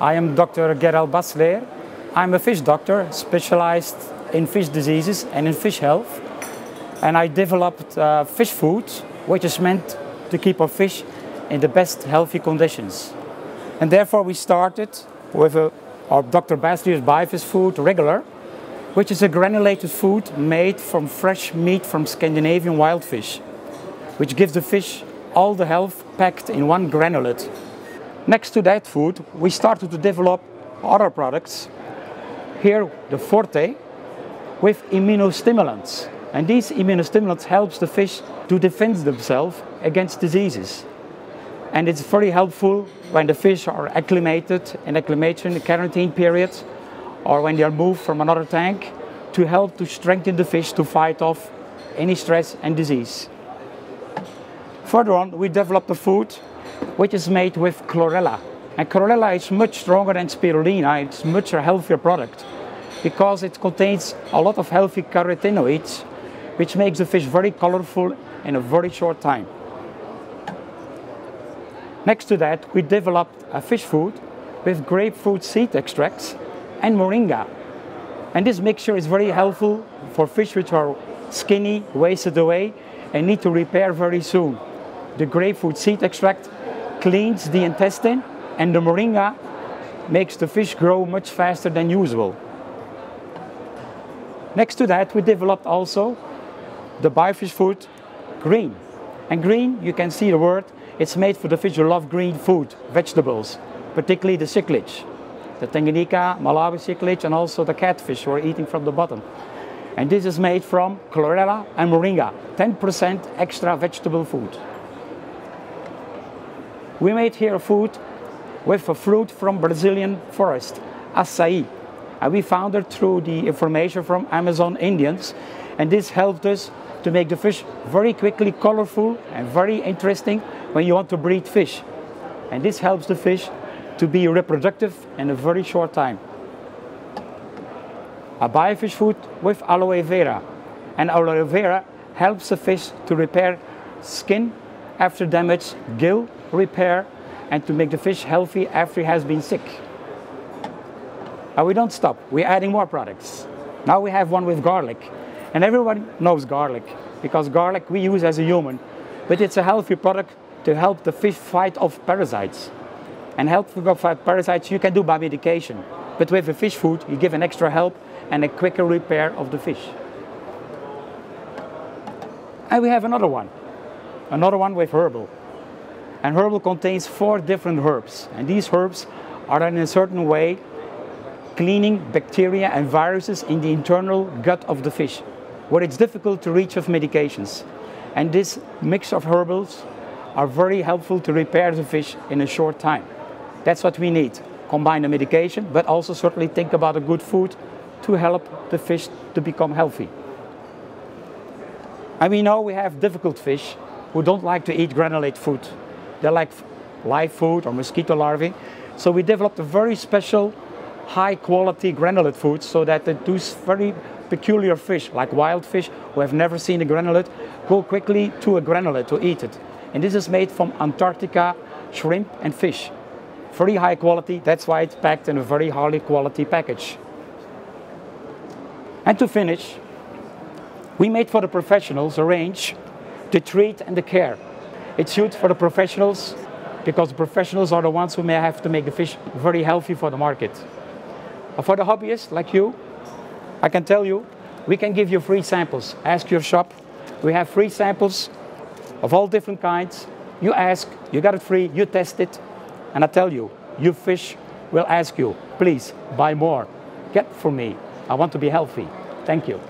I am Dr. Gerald Bassleer. I'm a fish doctor specialized in fish diseases and in fish health. And I developed uh, fish food, which is meant to keep our fish in the best healthy conditions. And therefore we started with a, our Dr. Bassleer's Biofish food regular, which is a granulated food made from fresh meat from Scandinavian wild fish, which gives the fish all the health packed in one granulate. Next to that food, we started to develop other products. Here, the Forte, with immunostimulants. And these immunostimulants helps the fish to defend themselves against diseases. And it's very helpful when the fish are acclimated in acclimation the quarantine period or when they are moved from another tank to help to strengthen the fish to fight off any stress and disease. Further on, we developed the food which is made with chlorella. And chlorella is much stronger than spirulina, it's much a healthier product because it contains a lot of healthy carotenoids which makes the fish very colorful in a very short time. Next to that, we developed a fish food with grapefruit seed extracts and moringa. And this mixture is very helpful for fish which are skinny, wasted away, and need to repair very soon. The grapefruit seed extract cleans the intestine, and the moringa makes the fish grow much faster than usual. Next to that, we developed also the biofish food green. And green, you can see the word, it's made for the fish who love green food, vegetables, particularly the cichlid, the Tanganyika, Malawi cichlid, and also the catfish who are eating from the bottom. And this is made from chlorella and moringa, 10% extra vegetable food. We made here food with a fruit from Brazilian forest, acai. And we found it through the information from Amazon Indians. And this helped us to make the fish very quickly colorful and very interesting when you want to breed fish. And this helps the fish to be reproductive in a very short time. A biofish food with aloe vera. And aloe vera helps the fish to repair skin after damage, gill repair, and to make the fish healthy after he has been sick. And we don't stop, we're adding more products. Now we have one with garlic. And everyone knows garlic, because garlic we use as a human, but it's a healthy product to help the fish fight off parasites. And help fight parasites you can do by medication. But with the fish food, you give an extra help and a quicker repair of the fish. And we have another one, another one with herbal. And herbal contains four different herbs. And these herbs are in a certain way cleaning bacteria and viruses in the internal gut of the fish, where it's difficult to reach with medications. And this mix of herbals are very helpful to repair the fish in a short time. That's what we need. Combine the medication, but also certainly think about a good food to help the fish to become healthy. And we know we have difficult fish who don't like to eat granulate food. They like live food or mosquito larvae. So we developed a very special high quality granulate food so that those very peculiar fish, like wild fish who have never seen a granulate, go quickly to a granulate to eat it. And this is made from Antarctica shrimp and fish. Very high quality, that's why it's packed in a very high quality package. And to finish, we made for the professionals a range to treat and the care. It's suited for the professionals because the professionals are the ones who may have to make the fish very healthy for the market. For the hobbyists like you, I can tell you, we can give you free samples. Ask your shop. We have free samples of all different kinds. You ask, you got it free, you test it, and I tell you, your fish will ask you, please buy more. Get for me. I want to be healthy. Thank you.